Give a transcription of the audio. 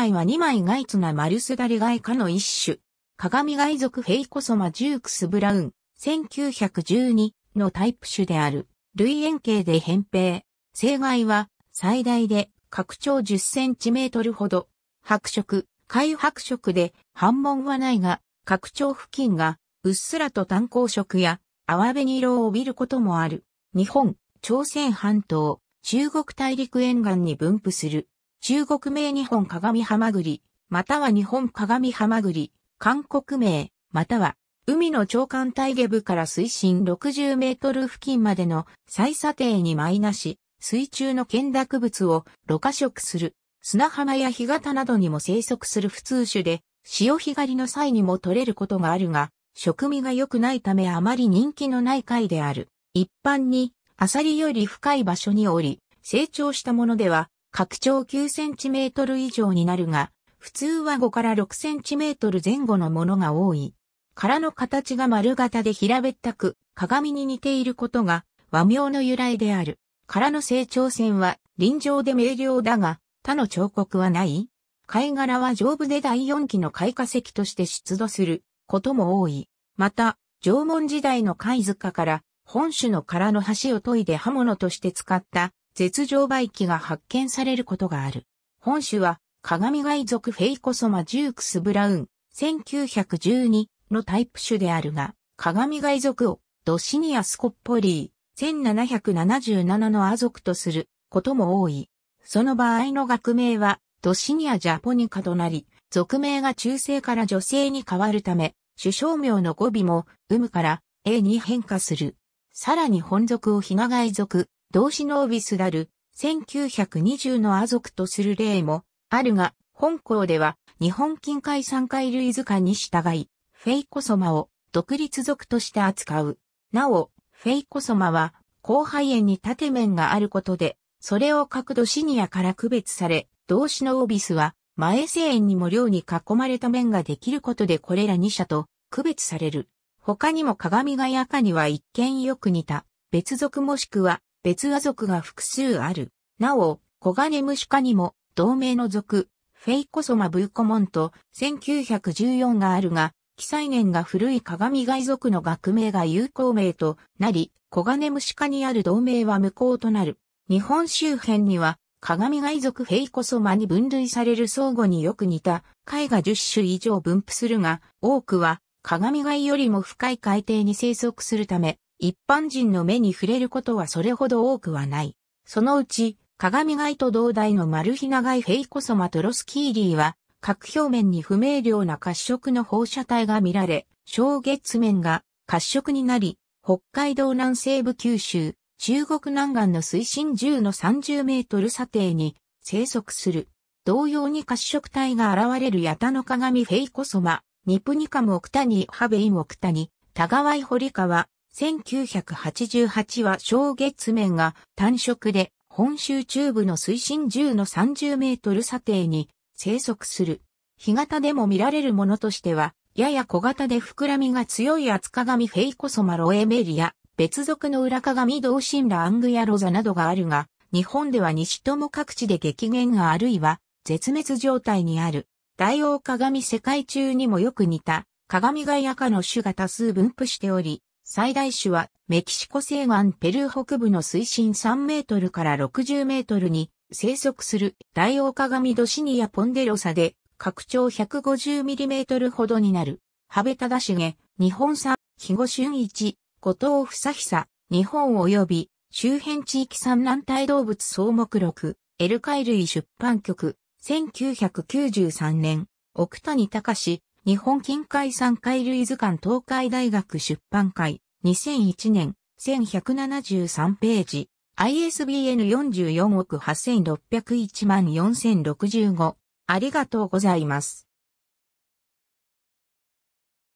貝は二枚ガイツなマルスダリガイ科の一種。鏡貝属フェイコソマジュークスブラウン、1912のタイプ種である。類円形で扁平。生骸は最大で拡張10センチメートルほど。白色、貝白色で反問はないが、拡張付近がうっすらと単光色や淡紅色を帯びることもある。日本、朝鮮半島、中国大陸沿岸に分布する。中国名日本鏡ハマグリ、または日本鏡ハマグリ、韓国名、または海の長官体下部から水深60メートル付近までの最査定にマイナし、水中の見濁物をろ過食する。砂浜や干潟などにも生息する普通種で、潮干狩りの際にも取れることがあるが、食味が良くないためあまり人気のない貝である。一般に、アサリより深い場所におり、成長したものでは、拡張9センチメートル以上になるが、普通は5から6センチメートル前後のものが多い。殻の形が丸型で平べったく、鏡に似ていることが和名の由来である。殻の成長線は臨場で明瞭だが、他の彫刻はない貝殻は丈夫で第四期の貝化石として出土することも多い。また、縄文時代の貝塚から本種の殻の端を研いで刃物として使った絶状売機が発見されることがある。本種は鏡貝属フェイコソマジュークスブラウン1912のタイプ種であるが、鏡貝属をドシニアスコッポリー1777のア族とすることも多い。その場合の学名はドシニアジャポニカとなり、属名が中性から女性に変わるため、首相名の語尾も、うむから、A に変化する。さらに本属をヒナガイ属、 Dosinorbis Dall、1920の亜属とする例もあるが、本項では日本近海産貝類図鑑に従い、 Phacosoma を独立属として扱う。なお、 Phacosoma は、後背縁に楯面があることで、それを欠く Dosinia から区別され、 Dosinorbis は、前背縁にも稜に囲まれた面ができることでこれら2社と区別される。他にもカガミガイ科には一見よく似た別属もしくは別亜属が複数ある。なお、コガネムシ科にも同名の属、Phacosoma Boucomont 1914があるが、記載年が古いカガミガイ属の学名が有効名となり、コガネムシ科にある同名は無効となる。日本周辺には、カガミガイ属 Phacosoma に分類される相互によく似た貝が10種以上分布するが、多くはカガミガイよりも深い海底に生息するため、一般人の目に触れることはそれほど多くはない。そのうち、カガミガイと同大のマルヒナガイ Phacosoma troscheli は、殻表面に不明瞭な褐色の放射帯が見られ、小月面が褐色になり、北海道南西部九州、中国南岸の水深10の30メートル砂底に生息する。同様に褐色帯が現れるヤタノカガミ Phacosoma nipponicum Okutani、Habe in Okutani、Tagawa et Horikawa、1988は小月面が単色で本州中部の水深10の30メートル査定に生息する。干潟でも見られるものとしては、やや小型で膨らみが強い厚鏡フェイコソマロエメリア、別属の裏鏡同心ラアングヤロザなどがあるが、日本では西とも各地で激減があるいは絶滅状態にある。大王鏡世界中にもよく似た鏡がやかの種が多数分布しており、最大種はメキシコ西岸ペルー北部の水深3メートルから60メートルに生息する大オオカガミドシニアポンデロサで、拡張 150mm ほどになる。ハベタダシゲ、日本産、肥後春一、後藤房久、日本及び周辺地域産軟体動物総目録、エルカイ類出版局、1993年、奥谷隆、日本近海産海類図鑑東海大学出版会、2001年、1173ページ。ISBN 44億8601万4065ありがとうございます。